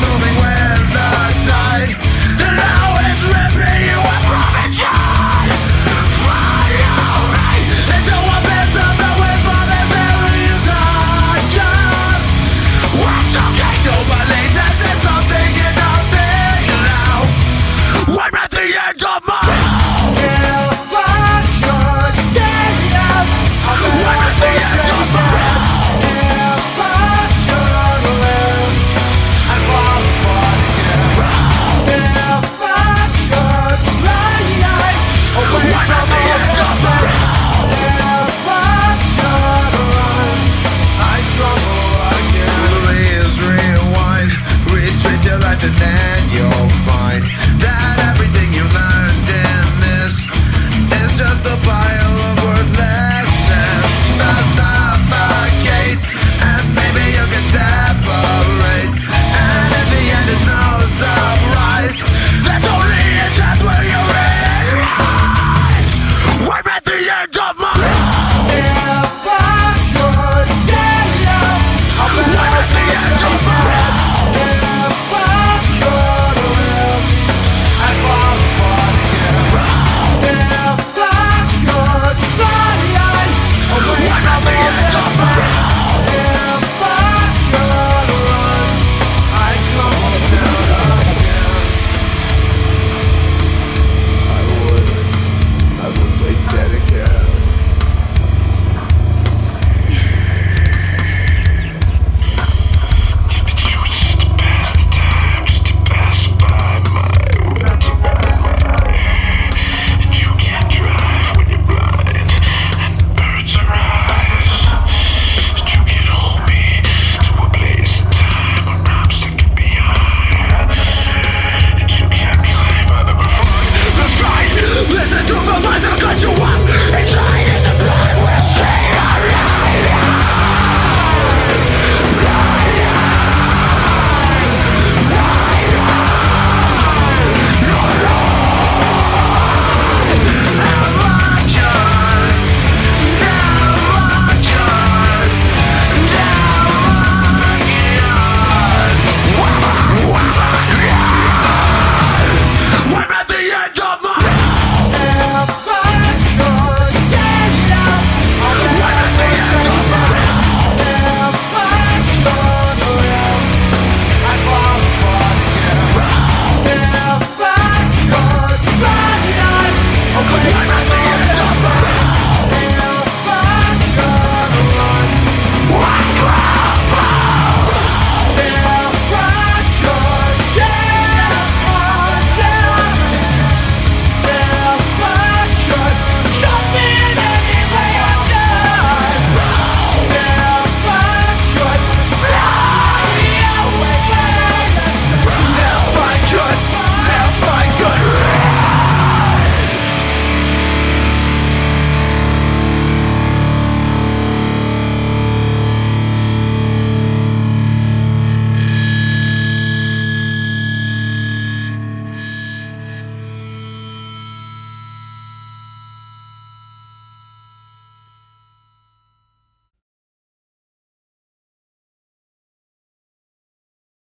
moving